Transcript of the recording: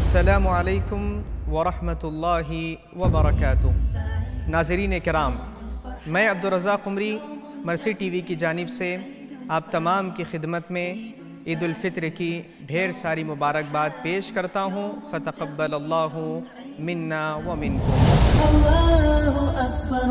السلام علیکم ورحمۃ اللہ وبرکاتہ۔ ناظرین کرام، میں عبدالرزاق عمری، مرسی ٹی وی کی جانب سے آپ تمام کی خدمت میں عید الفطر کی ڈھیر ساری مبارکباد پیش کرتا ہوں۔ فتقبل اللہ منا و منکم اللہ اکبر